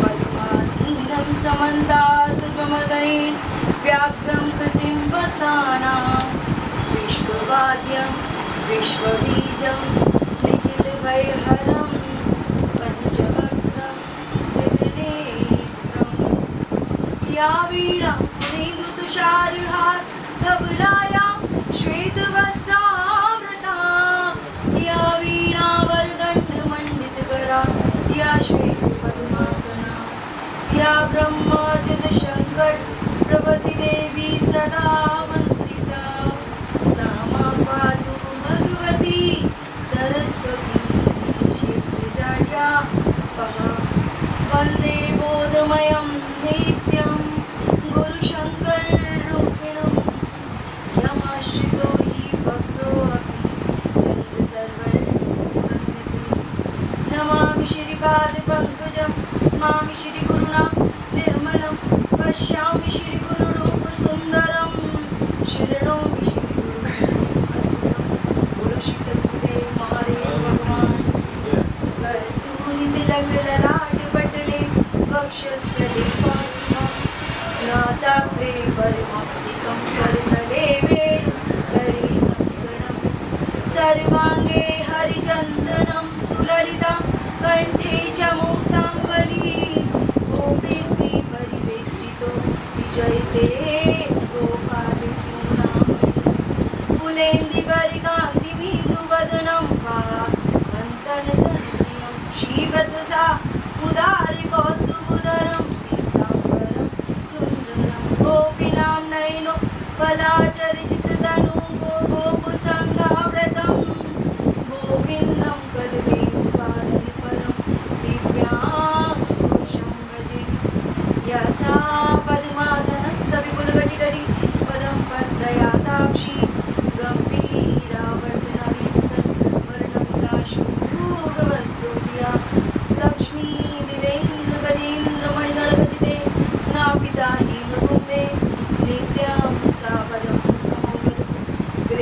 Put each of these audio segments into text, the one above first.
पद्मासीनं समन्तासु मम व्याघ्रं कृतिं वसावाद्यं विश्वबीजं निखिलभयहरं पञ्चवक्त्रं त्रिनेत्रं। या वीणा यावीणा हेन्दुतु श्वेतवस्त्रा या श्री पद्मासना। या ब्रह्मा शंकर प्रभति देवी सदा। ध्वजं स्मामि श्रीगुरुणा निर्मलं पश्यामि श्रीगुरुरूपसुन्दरं। शृणोमि ललाट पटले वक्षस्थले पास्मा नासाग्रे वरुण। वीरेन्दि वरिकान्तिबिन्दुवदनं वा मन्तनसन्नियं सा उदारिकौस्तुबुधरं पीताम्बरं सुन्दरं गोपीनां नयनो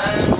아이고.